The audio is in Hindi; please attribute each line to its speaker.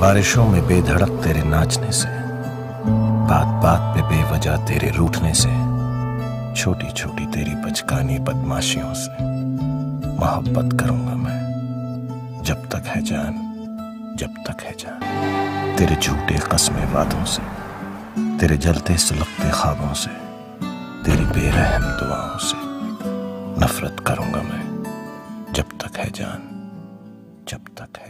Speaker 1: बारिशों में बेधड़क तेरे नाचने से बात बात पे बेवजह तेरे रूठने से छोटी छोटी तेरी बचकानी बदमाशियों से मोहब्बत करूँगा मैं। जब तक है जान, जब तक है जान। तेरे झूठे कस्मे वादों से, तेरे जलते सुलगते ख्वाबों से, तेरी बेरहम दुआओं से नफरत करूँगा मैं। जब तक है जान, जब तक है